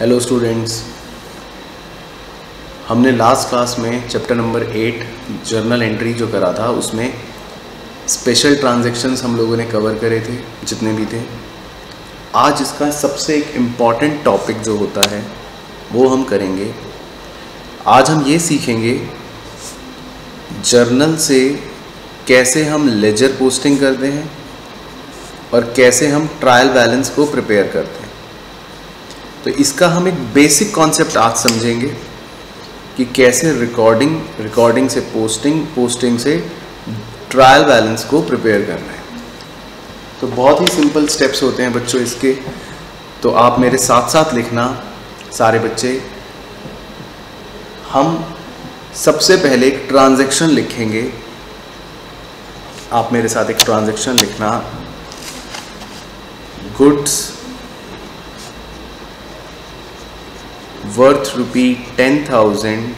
Hello students हमने last class में chapter number eight journal entry जो करा था, उसमें स्पेशल ट्रांजैक्शंस हम लोगों ने कवर करे थे, जितने भी थे। आज इसका सबसे एक इंपॉर्टेंट टॉपिक जो होता है, वो हम करेंगे। आज हम ये सीखेंगे जर्नल से कैसे हम लेजर पोस्टिंग करते हैं और कैसे हम ट्रायल बैलेंस को प्रिपेयर करते हैं। तो इसका हम एक बेसिक कॉन्सेप्ट आज समझेंगे कि कैसे रिकॉर्डिंग रिकॉर्डिंग से पोस्टिंग पोस्टिंग से ट्रायल बैलेंस को प्रिपेयर करना है। तो बहुत ही सिंपल स्टेप्स होते हैं बच्चों इसके। तो आप मेरे साथ साथ लिखना, सारे बच्चे। हम सबसे पहले एक ट्रांजैक्शन लिखेंगे। आप मेरे साथ एक ट्रांजैक्शन लिखना। Goods worth rupee 10000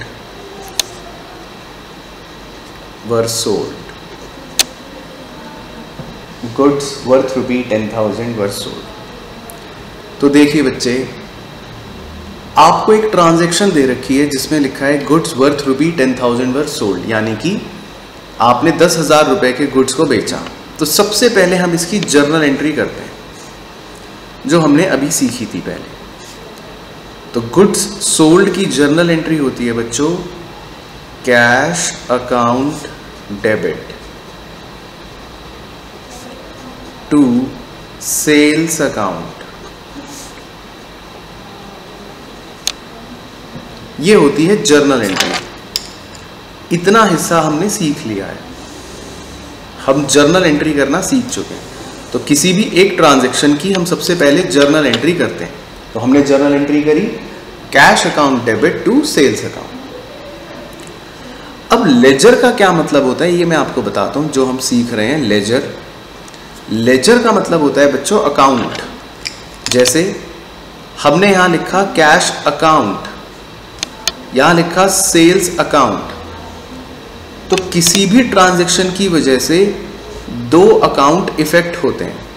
were sold. Goods worth rupee 10000 were sold. तो देखिए बच्चे, आपको एक ट्रांजैक्शन दे रखी है जिसमें लिखा है goods worth rupee ten thousand were sold यानी कि आपने दस हज़ार रुपए के गुड्स को बेचा। तो सबसे पहले हम इसकी जर्नल एंट्री करते हैं, जो हमने अभी सीखी थी पहले। तो गुड्स सोल्ड की जर्नल एंट्री होती है बच्चों, cash account debit. To, sales account. ये होती है जर्नल एंट्री। इतना हिस्सा हमने सीख लिया है। हम जर्नल एंट्री करना सीख चुके हैं। तो किसी भी एक ट्रांजैक्शन की हम सबसे पहले जर्नल एंट्री करते हैं। तो हमने जर्नल एंट्री करी cash account debit to sales account अब लेजर का क्या मतलब होता है, ये मैं आपको बताता हूँ, जो हम सीख रहे हैं लेजर लेजर का मतलब होता है बच्चों अकाउंट जैसे हमने यहाँ लिखा कैश अकाउंट यहाँ लिखा सेल्स अकाउंट तो किसी भी ट्रांजैक्शन की वजह से दो अकाउंट इफ़ेक्ट होते हैं.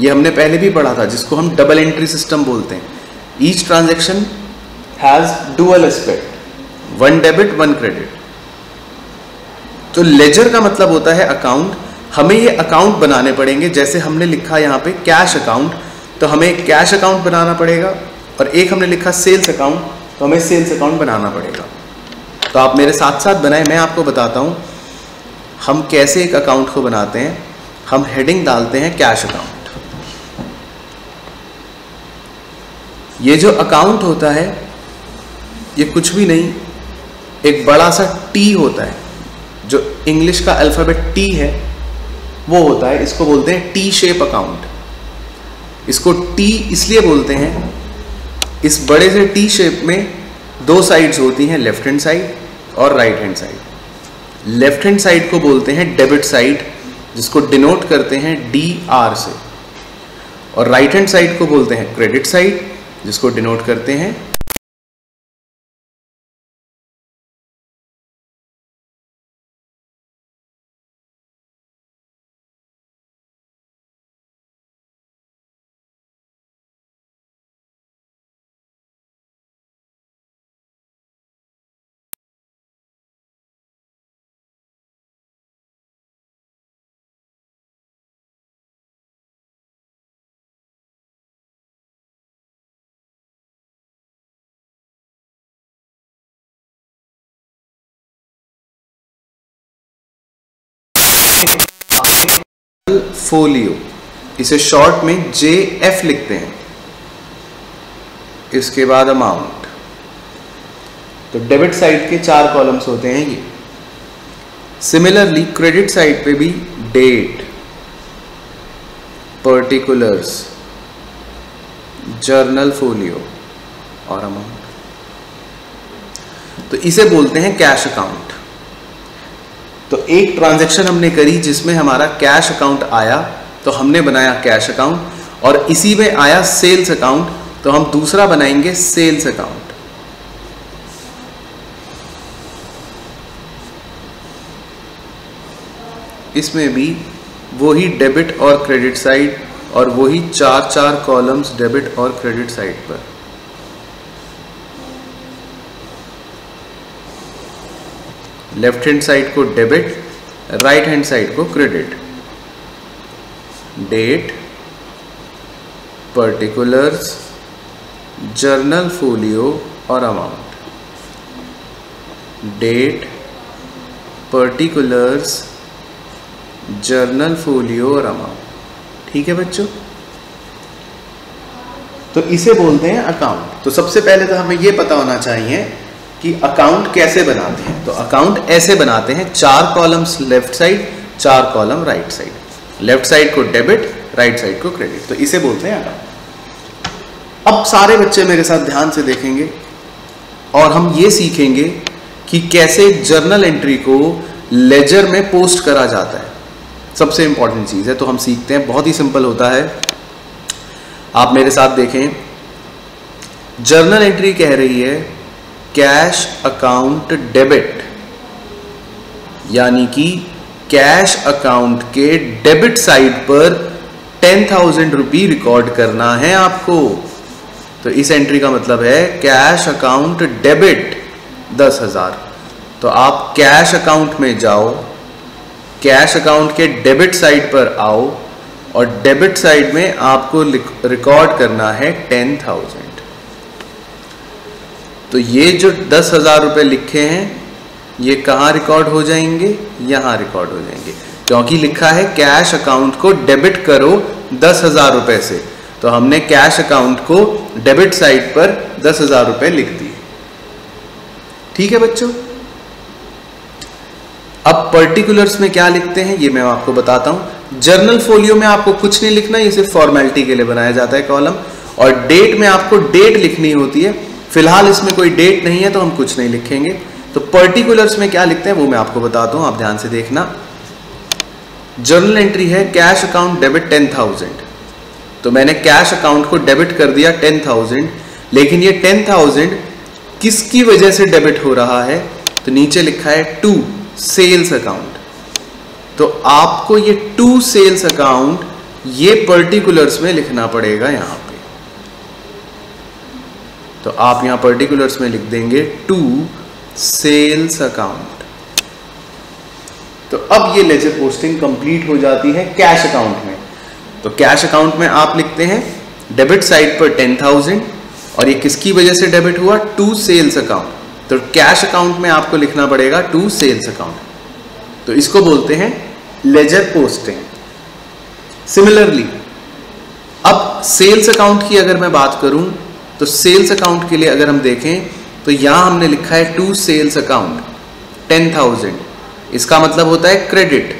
ये हमने पहले भी पढ़ा था, जिसको हम डबल एंट्री सिस्टम बोलते हैं। Each transaction has dual aspect one debit one credit तो लेजर का मतलब होता है अकाउंट हमें ये अकाउंट बनाने पड़ेंगे, जैसे हमने लिखा यहाँ पे कैश अकाउंट तो हमें कैश अकाउंट बनाना पड़ेगा और एक हमने लिखा सेल्स अकाउंट तो हमें सेल्स अकाउंट बनाना पड़ेगा। तो आप मेरे साथ साथ बनाए, मैं आपको बताता हूँ, हम कैसे एक अकाउंट को बनाते हैं। हम हेडिंग डालते हैं कैश अकाउंट ये जो अकाउंट होता है, ये कुछ भी नहीं, एक बड़ा सा टी होता है, जो इंग्लिश का अल्फ़ाबेट टी है, वो होता है, इसको बोलते हैं टी शेप अकाउंट इसको टी इसलिए बोलते हैं, इस बड़े से टी शेप में दो साइड्स होती हैं लेफ़्ट हैंड साइड और right hand side left hand side को बोलते हैं डेबिट साइड जिसको डिनोट करते हैं डी आर से. और राइट हैंड साइड को बोलते हैं क्रेडिट साइड जिसको डिनोट करते हैं। फोलियो इसे शॉर्ट में जे एफ़ लिखते हैं। इसके बाद अमाउंट तो डेबिट साइड के चार कॉलम्स होते हैं ये। सिमिलरली क्रेडिट साइड पे भी डेट पर्टिकुलर्स जर्नल फोलियो और अमाउंट तो इसे बोलते हैं कैश अकाउंट तो एक ट्रांजैक्शन हमने करी जिसमें हमारा कैश अकाउंट आया तो हमने बनाया कैश अकाउंट और इसी में आया सेल्स अकाउंट तो हम दूसरा बनाएँगे सेल्स अकाउंट इसमें भी वही डेबिट और क्रेडिट साइड और वही चार चार कॉलम्स डेबिट और क्रेडिट साइड पर. लेफ़्ट हैंड साइड को डेबिट, राइट हैंड साइड को credit. Date, particulars, journal, folio और amount. Date, particulars, journal, folio और अमाउंट। ठीक है बच्चों? तो इसे बोलते हैं अकाउंट। तो सबसे पहले तो हमें यह पता होना चाहिए कि अकाउंट कैसे बनाते हैं? तो अकाउंट ऐसे बनाते हैं, चार कॉलम्स लेफ़्ट साइड चार column right side left side को डेबिट राइट साइड को क्रेडिट तो इसे बोलते हैं अकाउंट अब सारे बच्चे मेरे साथ ध्यान से देखेंगे और हम ये सीखेंगे कि कैसे जर्नल एंट्री को लेजर में पोस्ट करा जाता है। सबसे इंपॉर्टेंट चीज़ है तो हम सीखते हैं। बहुत ही सिंपल होता है। आप मेरे साथ देखें। जर्नल एंट्री कह रही है कैश अकाउंट डेबिट, यानी कि कैश अकाउंट के डेबिट साइड पर टेन थाउज़ेंड रुपी रिकॉर्ड करना है आपको। तो इस एंट्री का मतलब है कैश अकाउंट डेबिट दस हज़ार। तो आप कैश अकाउंट में जाओ, कैश अकाउंट के डेबिट साइड पर आओ और डेबिट साइड में आपको रिकॉर्ड करना है टेन थाउज़ेंड। तो ये जो दस हज़ार रुपये लिखे हैं, ये कहाँ रिकॉर्ड हो जाएँगे? यहाँ रिकॉर्ड हो जाएँगे। क्योंकि लिखा है कैश अकाउंट को डेबिट करो दस हज़ार रुपये से। तो हमने कैश अकाउंट को डेबिट साइड पर दस हज़ार रुपये लिख दिए। ठीक है बच्चों? अब पर्टिकुलर्स में क्या लिखते हैं, ये मैं आपको बताता हूँ। जर्नल फोलियो में आपको कुछ नहीं लिखना, ये सिर्फ़ फॉर्मेलिटी के लिए बनाया जाता है कॉलम और डेट में आपको डेट लिखनी होती है। फ़िलहाल इसमें कोई डेट नहीं है तो हम कुछ नहीं लिखेंगे। तो पर्टिकुलर्स में क्या लिखते हैं वो मैं आपको बताता हूँ आप ध्यान से देखना। जर्नल एंट्री है cash account debit ten thousand तो मैंने कैश अकाउंट को डेबिट कर दिया टेन थाउज़ेंड लेकिन ये टेन थाउज़ेंड किसकी वजह से डेबिट हो रहा है? तो नीचे लिखा है टू सेल्स अकाउंट तो आपको ये टू सेल्स अकाउंट ये पर्टिकुलर्स में लिखना पड़ेगा यहाँ पे तो आप यहाँ पर्टिकुलर्स में लिख देंगे टू सेल्स अकाउंट तो अब ये लेजर पोस्टिंग कंप्लीट हो जाती है कैश अकाउंट में. तो कैश अकाउंट में आप लिखते हैं डेबिट साइड पर टेन थाउज़ेंड और ये किसकी वजह से डेबिट हुआ? टू सेल्स अकाउंट तो कैश अकाउंट में आपको लिखना पड़ेगा टू सेल्स अकाउंट तो इसको बोलते हैं लेजर पोस्टिंग सिमिलरली अब सेल्स अकाउंट की अगर मैं बात करूँ तो सेल्स अकाउंट के लिए अगर हम देखें तो यहाँ हमने लिखा है to sales account, ten thousand. इसका मतलब होता है क्रेडिट।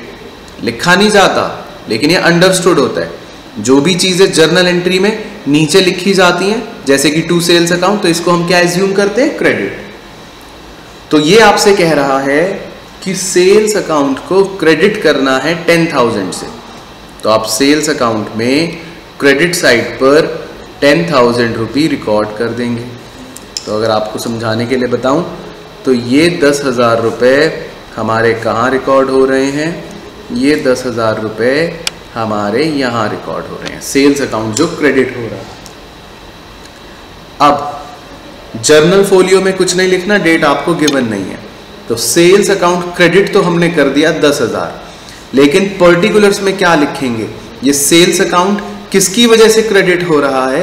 लिखा नहीं जाता, लेकिन ये अंडरस्टूड होता है। जो भी चीज़ें जर्नल एंट्री में नीचे लिखी जाती हैं, जैसे कि टू सेल्स अकाउंट तो इसको हम क्या एज्यूम करते हैं? क्रेडिट। तो ये आपसे कह रहा है कि सेल्स अकाउंट को क्रेडिट करना है टेन थाउज़ेंड से। तो आप सेल्स अकाउंट में क्रेडिट साइड पर टेन थाउज़ेंड रुपी रिकॉर्ड कर देंगे। तो अगर आपको समझाने के लिए बताऊँ तो ये दस हज़ार रुपये हमारे कहाँ रिकॉर्ड हो रहे हैं? ये दस हज़ार रुपये हमारे यहाँ रिकॉर्ड हो रहे हैं। सेल्स अकाउंट जो क्रेडिट हो रहा है। अब जर्नल फोलियो में कुछ नहीं लिखना डेट आपको गिवन नहीं है। तो सेल्स अकाउंट क्रेडिट तो हमने कर दिया दस हज़ार। लेकिन पर्टिकुलर्स में क्या लिखेंगे? ये सेल्स अकाउंट किसकी वजह से क्रेडिट हो रहा है?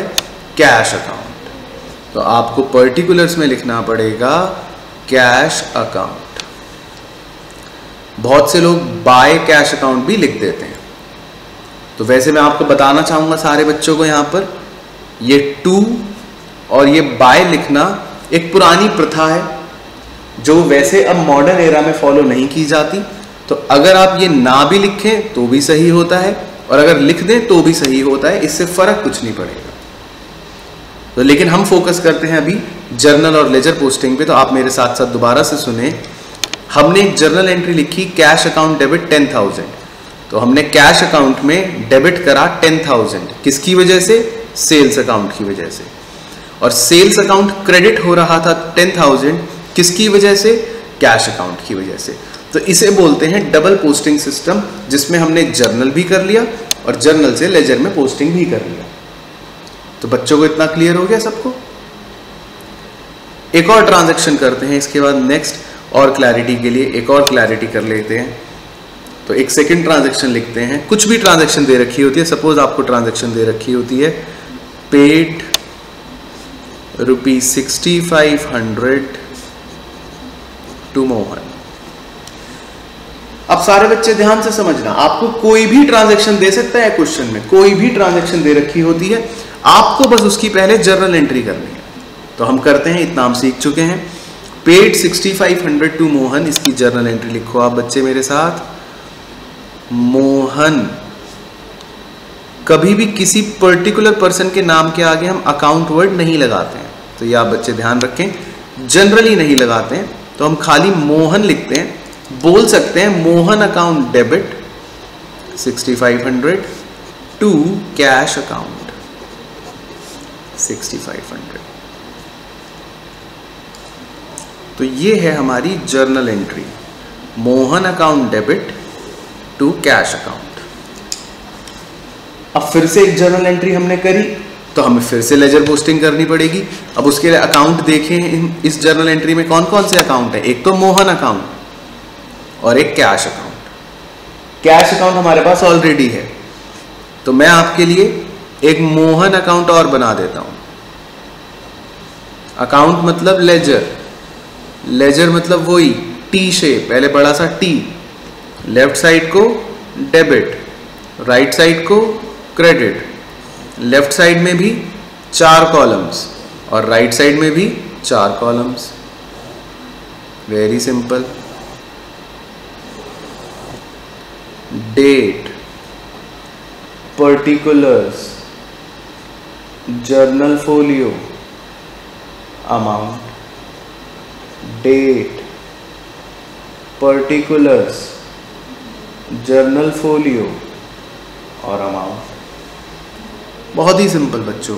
कैश अकाउंट तो आपको पर्टिकुलर्स में लिखना पड़ेगा कैश अकाउंट बहुत से लोग बाय कैश अकाउंट भी लिख देते हैं। तो वैसे मैं आपको बताना चाहूँगा सारे बच्चों को यहाँ पर, ये टू और ये बाय लिखना एक पुरानी प्रथा है, जो वैसे अब मॉडर्न एरा में फॉलो नहीं की जाती। तो अगर आप ये ना भी लिखें तो भी सही होता है। और अगर लिख दें तो भी सही होता है, इससे फ़र्क कुछ नहीं पड़ेगा। तो लेकिन हम फोकस करते हैं अभी जर्नल और लेजर पोस्टिंग पे तो आप मेरे साथ साथ दोबारा से सुने। हमने एक जर्नल एंट्री लिखी cash account debit ten thousand तो हमने कैश अकाउंट में डेबिट करा टेन थाउज़ेंड किसकी वजह से? सेल्स अकाउंट की वजह से। और सेल्स अकाउंट क्रेडिट हो रहा था टेन थाउज़ेंड किसकी वजह से? कैश अकाउंट की वजह से। तो इसे बोलते हैं डबल पोस्टिंग सिस्टम जिसमें हमने जर्नल भी कर लिया और जर्नल से लेजर में पोस्टिंग भी कर लिया। तो बच्चों को इतना क्लियर हो गया सबको? एक और ट्रांजेक्शन करते हैं, इसके बाद नेक्स्ट और क्लैरिटी के लिए एक और क्लैरिटी कर लेते हैं। तो एक सेकंड ट्रांजेक्शन लिखते हैं। कुछ भी ट्रांजेक्शन दे रखी होती है सपोज़ आपको ट्रांजेक्शन दे रखी होती है paid rupee sixty five hundred to Mohan अब सारे बच्चे ध्यान से समझना, आपको कोई भी ट्रांजेक्शन दे सकता है क्वेश्चन में, कोई भी ट्रांजेक्शन दे रखी होती है, आपको बस उसकी पहले जर्नल एंट्री करनी है। तो हम करते हैं, इतना हम सीख चुके हैं। पेड 6500 टू मोहन इसकी जर्नल एंट्री लिखो आप बच्चे मेरे साथ। मोहन कभी भी किसी पर्टिकुलर पर्सन के नाम के आगे हम अकाउंट वर्ड नहीं लगाते हैं। तो ये आप बच्चे ध्यान रखें जनरली नहीं लगाते हैं। तो हम खाली मोहन लिखते हैं। बोल सकते हैं, Mohan account debit 6500 to cash account 6500 तो ये है हमारी journal entry Mohan account debit to cash account अब फिर से एक जर्नल एंट्री हमने करी तो हमें फिर से लेजर पोस्टिंग करनी पड़ेगी. अब उसके लिए अकाउंट देखें इस जर्नल एंट्री में कौन कौन से अकाउंट है? एक तो मोहन अकाउंट और एक कैश अकाउंट कैश अकाउंट हमारे पास ऑलरेडी है। तो मैं आपके लिए एक मोहन अकाउंट और बना देता हूँ। अकाउंट मतलब लेजर लेजर मतलब वही टी शेप पहले बड़ा सा टी लेफ़्ट साइड को डेबिट राइट साइड को क्रेडिट लेफ़्ट साइड में भी चार कॉलम्स और राइट साइड में भी चार columns very simple date particulars journal folio amount date particulars journal folio और अमाउंट बहुत ही सिंपल बच्चों।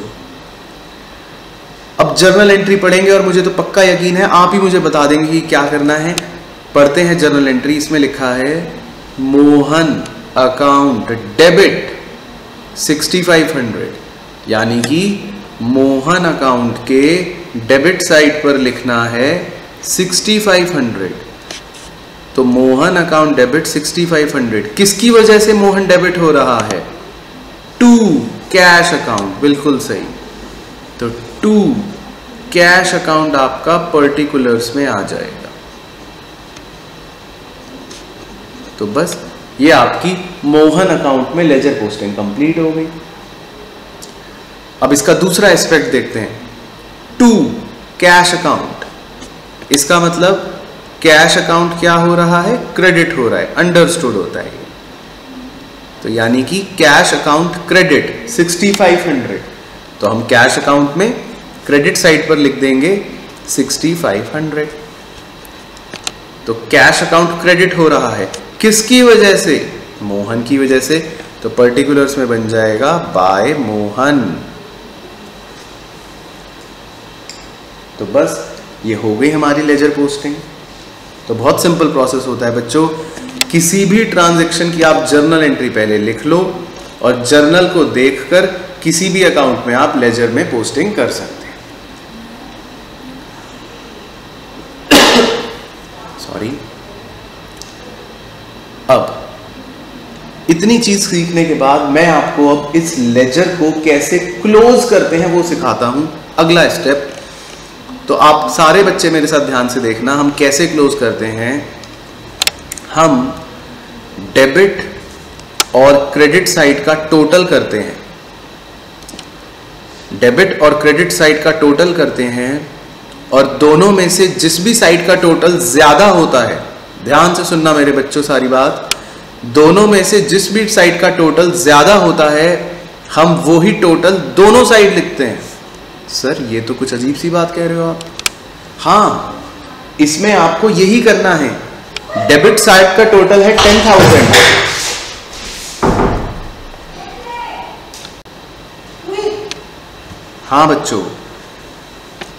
अब जर्नल एंट्री पढ़ेंगे और मुझे तो पक्का यकीन है, आप ही मुझे बता देंगे कि क्या करना है। पढ़ते हैं जर्नल एंट्री इसमें लिखा है मोहन अकाउंट डेबिट 6500 यानी कि मोहन अकाउंट के डेबिट साइड पर लिखना है 6500 तो मोहन अकाउंट डेबिट 6500 किसकी वजह से मोहन डेबिट हो रहा है? टू कैश अकाउंट, बिल्कुल सही। तो टू कैश अकाउंट आपका पर्टिकुलर्स में आ जाएगा तो बस ये आपकी मोहन अकाउंट में लेजर पोस्टिंग कंप्लीट हो गई। अब इसका दूसरा एस्पेक्ट देखते हैं। टू कैश अकाउंट इसका मतलब कैश अकाउंट क्या हो रहा है? क्रेडिट हो रहा है अंडरस्टूड होता है तो यानी कि कैश अकाउंट क्रेडिट 6500 तो हम कैश अकाउंट में क्रेडिट साइड पर लिख देंगे 6500 तो कैश अकाउंट क्रेडिट हो रहा है किसकी वजह से? मोहन की वजह से। तो पर्टिकुलर्स में बन जाएगा बाय मोहन। तो बस, ये हो गई हमारी लेजर पोस्टिंग तो बहुत सिंपल प्रोसेस होता है बच्चों। किसी भी ट्रांजेक्शन की आप जर्नल एंट्री पहले लिख लो और जर्नल को देखकर किसी भी अकाउंट में आप लेजर में पोस्टिंग कर सकते हैं सॉरी अब इतनी चीज़ सीखने के बाद मैं आपको अब इस लेजर को कैसे क्लोज करते हैं वो सिखाता हूँ। अगला स्टेप तो आप सारे बच्चे मेरे साथ ध्यान से देखना, हम कैसे क्लोज करते हैं। हम डेबिट और क्रेडिट साइड का टोटल करते हैं। डेबिट और क्रेडिट साइड का टोटल करते हैं और दोनों में से जिस भी साइड का टोटल ज़्यादा होता है, ध्यान से सुनना मेरे बच्चों सारी बात दोनों में से जिस भी साइड का टोटल ज़्यादा होता है, हम वो ही टोटल दोनों साइड लिखते हैं। सर, ये तो कुछ अजीब सी बात कह रहे हो आप। हाँ इसमें आपको यही करना है। डेबिट साइड का टोटल है टेन थाउज़ेंड हाँ बच्चों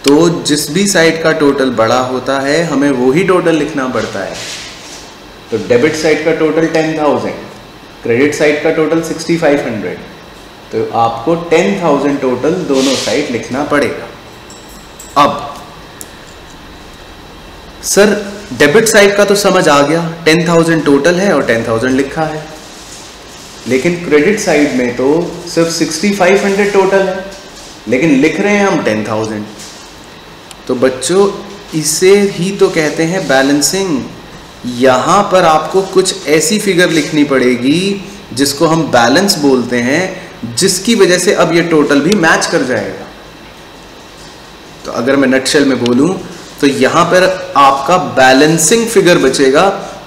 तो जिस भी साइड का टोटल बड़ा होता है, हमें वो ही टोटल लिखना पड़ता है। तो डेबिट साइड का total ten thousand credit side का टोटल सिक्सटी फाइव हंड्रेड तो आपको टेन थाउज़ेंड टोटल दोनों साइड लिखना पड़ेगा। अब सर डेबिट साइड का तो समझ आ गया टेन थाउज़ेंड टोटल है और टेन थाउज़ेंड लिखा है। लेकिन क्रेडिट साइड में तो सिर्फ़ सिक्सटी फाइव हंड्रेड टोटल है, लेकिन लिख रहे हैं हम टेन थाउज़ेंड तो बच्चों, इसे ही तो कहते हैं बैलेंसिंग यहाँ पर आपको कुछ ऐसी फिगर लिखनी पड़ेगी जिसको हम बैलेंस बोलते हैं, जिसकी वजह से अब ये टोटल भी मैच कर जाएगा। तो अगर मैं नटशेल में बोलूँ तो यहाँ पर आपका बैलेंसिंग फिगर बचेगा,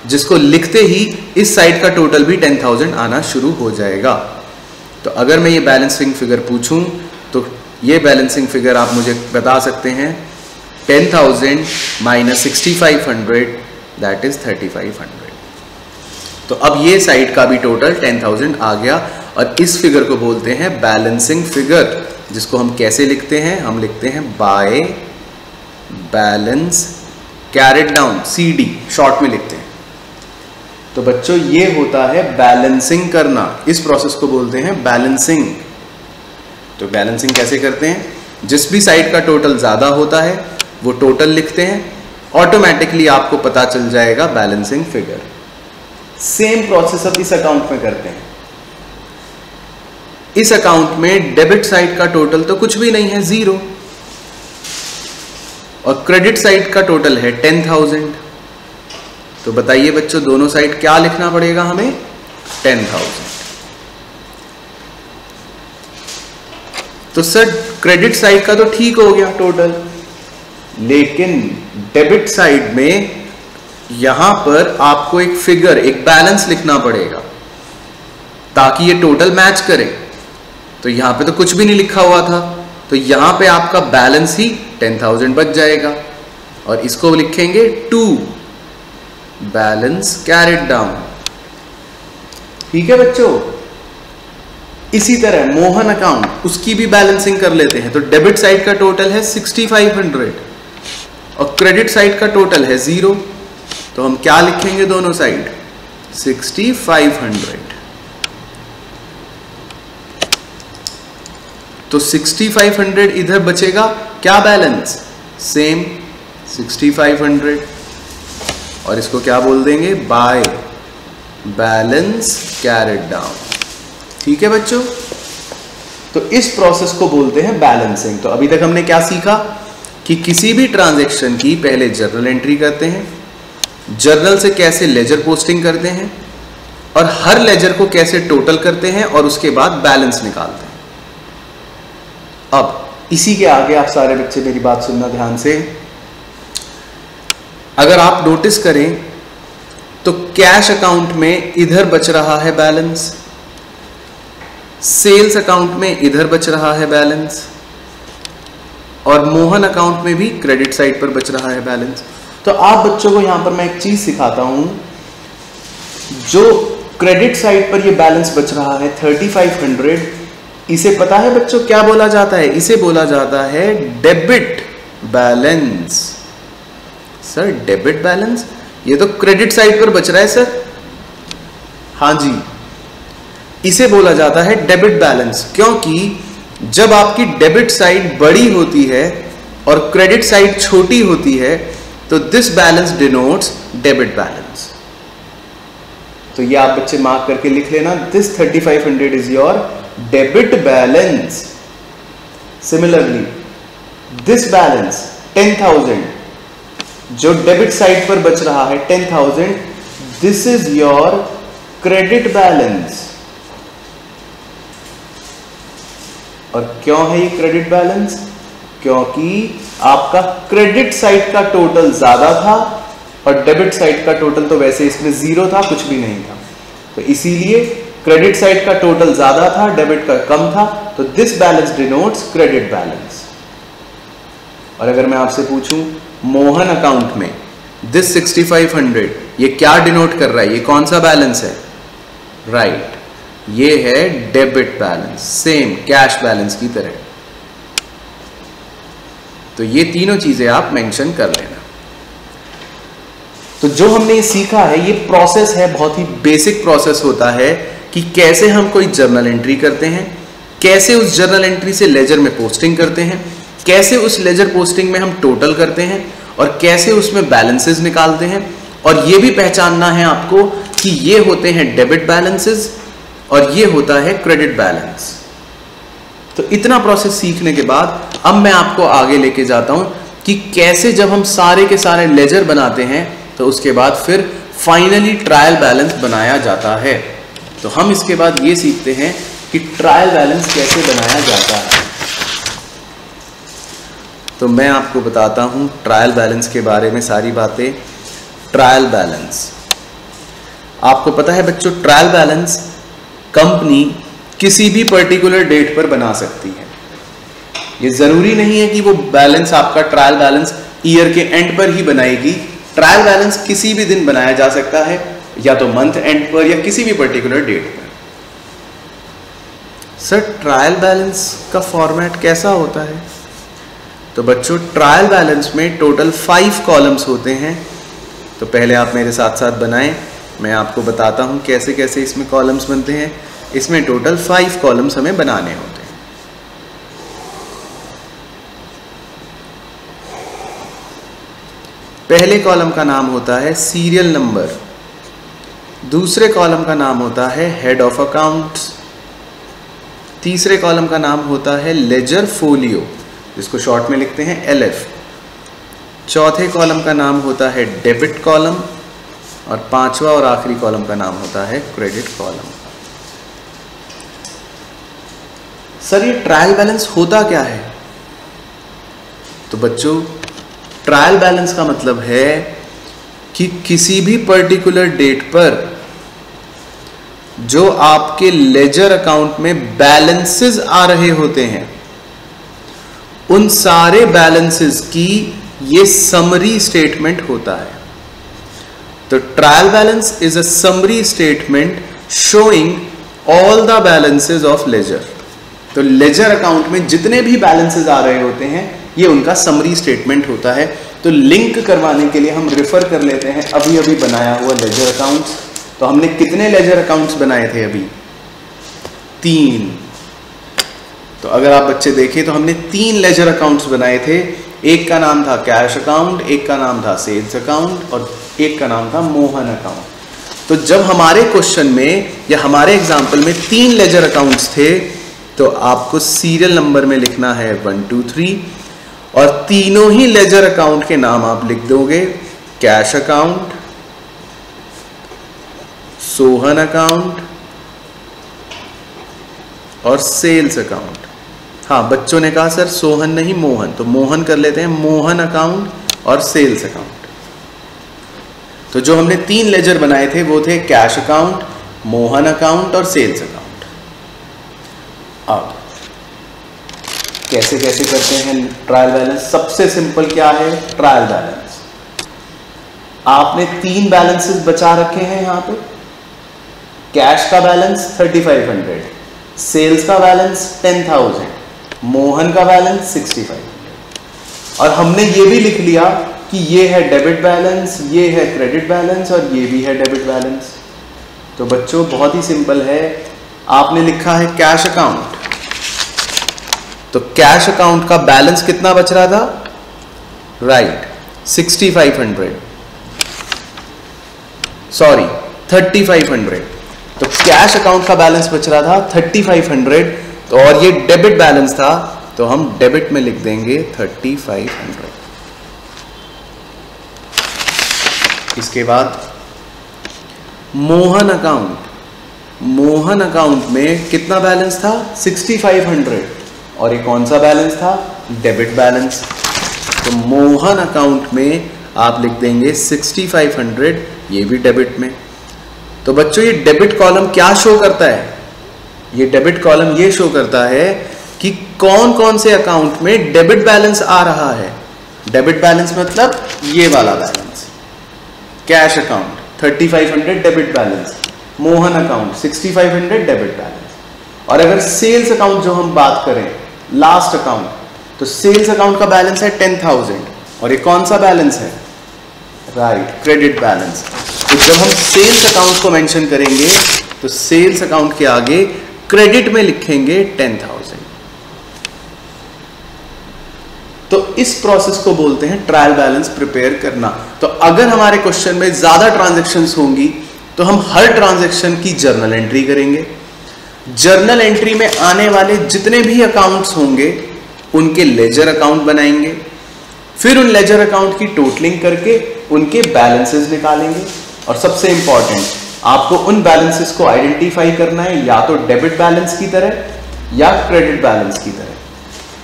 जिसको लिखते ही इस साइड का टोटल भी टेन थाउज़ेंड आना शुरू हो जाएगा। तो अगर मैं ये बैलेंसिंग फिगर पूछूँ तो ये बैलेंसिंग फिगर आप मुझे बता सकते हैं ten thousand minus sixty five hundred that is thirty five hundred तो अब ये साइड का भी टोटल टेन थाउज़ेंड आ गया और इस फिगर को बोलते हैं बैलेंसिंग फिगर जिसको हम कैसे लिखते हैं? हम लिखते हैं by balance carried down C D short में लिखते हैं। तो बच्चों, ये होता है बैलेंसिंग करना। इस प्रोसेस को बोलते हैं बैलेंसिंग तो बैलेंसिंग कैसे करते हैं? जिस भी साइड का टोटल ज़्यादा होता है, वो टोटल लिखते हैं। ऑटोमेटिकली आपको पता चल जाएगा बैलेंसिंग फिगर सेम प्रोसेस अब इस अकाउंट में करते हैं। इस अकाउंट में डेबिट साइड का टोटल तो कुछ भी नहीं है ज़ीरो और क्रेडिट साइड का टोटल है टेन थाउज़ेंड तो बताइए बच्चों, दोनों साइड क्या लिखना पड़ेगा हमें? टेन थाउज़ेंड तो सर क्रेडिट साइड का तो ठीक हो गया टोटल लेकिन डेबिट साइड में यहाँ पर आपको एक फिगर एक बैलेंस लिखना पड़ेगा, ताकि ये टोटल मैच करे। तो यहाँ पे तो कुछ भी नहीं लिखा हुआ था। तो यहाँ पे आपका बैलेंस ही टेन थाउज़ेंड बच जाएगा। और इसको लिखेंगे टू बैलेंस कैरेट डाउन ठीक है बच्चों? इसी तरह मोहन अकाउंट उसकी भी बैलेंसिंग कर लेते हैं। तो डेबिट साइड का टोटल है 6500 और क्रेडिट साइड का टोटल है ज़ीरो तो हम क्या लिखेंगे दोनों साइड 6500 तो 6500 इधर बचेगा, क्या बैलेंस सेम 6500 और इसको क्या बोल देंगे? बाय बैलेंस कैरेट डाउन ठीक है बच्चों? तो इस प्रोसेस को बोलते हैं बैलेंसिंग तो अभी तक हमने क्या सीखा? कि किसी भी ट्रांजैक्शन की पहले जर्नल एंट्री करते हैं, जर्नल से कैसे लेजर पोस्टिंग करते हैं और हर लेजर को कैसे टोटल करते हैं और उसके बाद बैलेंस निकालते हैं। अब, इसी के आगे आप सारे बच्चे मेरी बात सुनना ध्यान से। अगर आप नोटिस करें तो कैश अकाउंट में इधर बच रहा है बैलेंस सेल्स अकाउंट में इधर बच रहा है बैलेंस और मोहन अकाउंट में भी क्रेडिट साइड पर बच रहा है बैलेंस तो आप बच्चों को यहाँ पर मैं एक चीज़ सिखाता हूँ, जो क्रेडिट साइड पर ये बैलेंस बच रहा है 3500 इसे पता है बच्चों क्या बोला जाता है? इसे बोला जाता है debit balance sir debit balance ये तो क्रेडिट साइड पर बच रहा है सर हाँ जी. इसे बोला जाता है डेबिट बैलेंस क्योंकि जब आपकी डेबिट साइड बड़ी होती है और क्रेडिट साइड छोटी होती है तो this balance denotes debit balance तो ये आप बच्चे मार्क करके लिख लेना this 3500 is your debit balance similarly this balance 10000 जो डेबिट साइड पर बच रहा है ten thousand this is your credit balance और क्यों है ये क्रेडिट बैलेंस क्योंकि आपका क्रेडिट साइड का टोटल ज़्यादा था और डेबिट साइड का टोटल तो वैसे इसमें ज़ीरो था, कुछ भी नहीं था। तो इसीलिए क्रेडिट साइड का टोटल ज़्यादा था डेबिट का कम था। तो this balance denotes credit balance और अगर मैं आपसे पूछूँ, मोहन अकाउंट में दिस 6500 ये क्या डिनोट कर रहा है? ये कौन सा बैलेंस है? Right right. ये है debit balance, same cash balance की तरह। तो ये तीनों चीज़ें आप मेंशन कर लेना। तो जो हमने सीखा है, ये प्रोसेस है, बहुत ही बेसिक प्रोसेस होता है कि कैसे हम कोई जर्नल एंट्री करते हैं, कैसे उस जर्नल एंट्री से लेजर में पोस्टिंग करते हैं, कैसे उस लेजर पोस्टिंग में हम टोटल करते हैं और कैसे उसमें बैलेंसेस निकालते हैं। और ये भी पहचानना है आपको कि ये होते हैं डेबिट बैलेंसेस और ये होता है क्रेडिट बैलेंस तो इतना प्रोसेस सीखने के बाद अब मैं आपको आगे लेके जाता हूँ कि कैसे जब हम सारे के सारे लेजर बनाते हैं तो उसके बाद फिर फाइनली ट्रायल बैलेंस बनाया जाता है। तो हम इसके बाद ये सीखते हैं कि ट्रायल बैलेंस कैसे बनाया जाता है। तो मैं आपको बताता हूँ ट्रायल बैलेंस के बारे में सारी बातें। ट्रायल बैलेंस आपको पता है बच्चों ट्रायल बैलेंस कंपनी किसी भी पर्टिकुलर डेट पर बना सकती है। ये ज़रूरी नहीं है कि वो बैलेंस आपका ट्रायल बैलेंस ईयर के एंड पर ही बनाएगी। ट्रायल बैलेंस किसी भी दिन बनाया जा सकता है, या तो मंथ एंड पर या किसी भी पर्टिकुलर डेट पर। सर ट्रायल बैलेंस का फॉर्मेट कैसा होता है? तो बच्चों ट्रायल बैलेंस में टोटल फाइव कॉलम्स होते हैं। तो पहले आप मेरे साथ साथ बनाएँ। मैं आपको बताता हूँ कैसे कैसे इसमें कॉलम्स बनते हैं। इसमें टोटल फाइव कॉलम्स हमें बनाने होते हैं। पहले कॉलम का नाम होता है सीरियल नंबर दूसरे कॉलम का नाम होता है हेड ऑफ़ अकाउंट्स तीसरे कॉलम का नाम होता है लेजर फोलियो जिसको शॉर्ट में लिखते हैं एल एफ़ चौथे कॉलम का नाम होता है डेबिट कॉलम और पांचवा और आखिरी कॉलम का नाम होता है क्रेडिट कॉलम। सर, ये ट्रायल बैलेंस होता क्या है? तो बच्चों, ट्रायल बैलेंस का मतलब है कि किसी भी पर्टिकुलर डेट पर जो आपके लेजर अकाउंट में बैलेंसेस आ रहे होते हैं, उन सारे बैलेंसेस की ये समरी स्टेटमेंट होता है। तो trial balance is a summary statement showing all the balances of ledger तो लेजर अकाउंट में जितने भी बैलेंसेस आ रहे होते हैं, ये उनका समरी स्टेटमेंट होता है। तो लिंक करवाने के लिए हम रेफर कर लेते हैं अभी अभी बनाया हुआ लेजर अकाउंट्स तो हमने कितने लेजर अकाउंट्स बनाए थे अभी? तीन। तो अगर आप बच्चे देखें तो हमने तीन लेजर अकाउंट्स बनाए थे। एक का नाम था कैश अकाउंट एक का नाम था सेल्स अकाउंट और एक का नाम था मोहन अकाउंट तो जब हमारे क्वेश्चन में या हमारे एग्ज़ाम्पल में तीन लेजर अकाउंट्स थे तो आपको सीरियल नंबर में लिखना है वन टू थ्री और तीनों ही लेजर अकाउंट के नाम आप लिख दोगे। कैश अकाउंट सोहन अकाउंट और सेल्स अकाउंट हाँ बच्चों ने कहा, सर, सोहन नहीं, मोहन। तो मोहन कर लेते हैं, मोहन अकाउंट और सेल्स अकाउंट तो जो हमने तीन लेजर बनाए थे, वो थे कैश अकाउंट मोहन अकाउंट और सेल्स अकाउंट अब, कैसे कैसे करते हैं ट्रायल बैलेंस सबसे सिंपल क्या है? ट्रायल बैलेंस आपने तीन बैलेंसेस बचा रखे हैं यहाँ पे. कैश का बैलेंस 3500 सेल्स का बैलेंस 10000 मोहन का बैलेंस 65 और हमने ये भी लिख लिया कि ये है डेबिट बैलेंस ये है क्रेडिट बैलेंस और ये भी है डेबिट बैलेंस तो बच्चों, बहुत ही सिंपल है। आपने लिखा है कैश अकाउंट तो कैश अकाउंट का बैलेंस कितना बच रहा था? Right sixty five hundred sorry thirty five hundred तो कैश अकाउंट का बैलेंस बच रहा था थर्टी फाइव हंड्रेड तो और ये डेबिट बैलेंस था तो हम डेबिट में लिख देंगे थर्टी फाइव हंड्रेड इसके बाद मोहन अकाउंट मोहन अकाउंट में कितना बैलेंस था? सिक्सटी फाइव हंड्रेड और ये कौन सा बैलेंस था? डेबिट बैलेंस तो मोहन अकाउंट में आप लिख देंगे सिक्सटी फाइव हंड्रेड ये भी डेबिट में. तो बच्चों, ये डेबिट कॉलम क्या शो करता है? ये डेबिट कॉलम ये शो करता है कि कौन कौन से अकाउंट में डेबिट बैलेंस आ रहा है. डेबिट बैलेंस मतलब ये वाला balance cash account 3500 debit balance Mohan account 6500 debit balance और अगर सेल्स अकाउंट जो हम बात करें लास्ट अकाउंट तो सेल्स अकाउंट का बैलेंस है 10000 और ये कौन सा बैलेंस है? राइट क्रेडिट बैलेंस तो जब हम सेल्स अकाउंट को मेंशन करेंगे तो सेल्स अकाउंट के आगे क्रेडिट में लिखेंगे 10000 तो इस प्रोसेस को बोलते हैं ट्रायल बैलेंस प्रिपेयर करना। तो अगर हमारे क्वेश्चन में ज़्यादा ट्रांजेक्शन होंगी तो हम हर ट्रांजेक्शन की जर्नल एंट्री करेंगे। जर्नल एंट्री में आने वाले जितने भी अकाउंट्स होंगे, उनके लेजर अकाउंट बनाएँगे। फिर उन लेजर अकाउंट की टोटलिंग करके उनके बैलेंसेस निकालेंगे। और सबसे इंपॉर्टेंट आपको उन बैलेंसेस को आइडेंटिफाई करना है, या तो डेबिट बैलेंस की तरह, या क्रेडिट बैलेंस की तरह।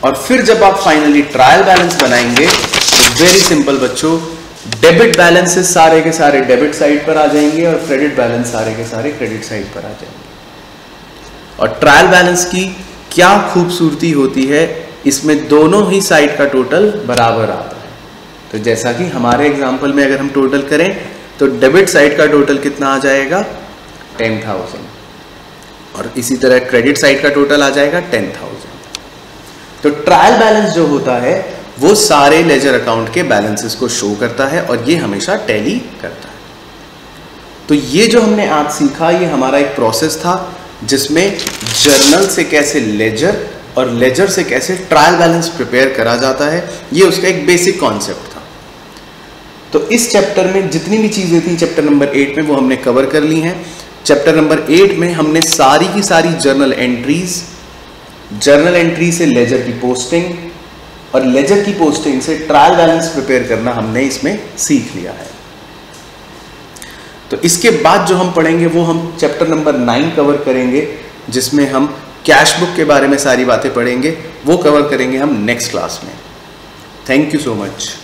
और फिर जब आप फाइनली ट्रायल बैलेंस बनाएँगे तो वेरी सिंपल बच्चों डेबिट बैलेंसेस सारे के सारे डेबिट साइड पर आ जाएँगे और क्रेडिट बैलेंस सारे के सारे क्रेडिट साइड पर आ जाएँगे। और ट्रायल बैलेंस की क्या खूबसूरती होती है, इसमें दोनों ही साइड का टोटल बराबर आता है। तो जैसा कि हमारे एग्ज़ाम्पल में अगर हम टोटल करें तो डेबिट साइड का टोटल कितना आ जाएगा? टेन थाउज़ेंड और इसी तरह क्रेडिट साइड का टोटल आ जाएगा टेन थाउज़ेंड तो ट्रायल बैलेंस जो होता है, वो सारे लेजर अकाउंट के बैलेंसेस को शो करता है और ये हमेशा टैली करता है। तो ये जो हमने आज सीखा, ये हमारा एक प्रोसेस था जिसमें जर्नल से कैसे लेजर और लेजर से कैसे ट्रायल बैलेंस प्रिपेयर करा जाता है, ये उसका एक बेसिक कॉन्सेप्ट था। तो इस चैप्टर में जितनी भी चीज़ें थी चैप्टर नंबर एट में वो हमने कवर कर ली हैं। चैप्टर नंबर एट में हमने सारी की सारी जर्नल एंट्रीज जर्नल एंट्री से लेजर की पोस्टिंग और लेजर की पोस्टिंग से ट्रायल बैलेंस प्रिपेयर करना हमने इसमें सीख लिया है। तो इसके बाद जो हम पढ़ेंगे, वो हम चैप्टर नंबर नाइन कवर करेंगे, जिसमें हम कैश बुक के बारे में सारी बातें पढ़ेंगे। वो कवर करेंगे हम नेक्स्ट क्लास में। Thank you so much.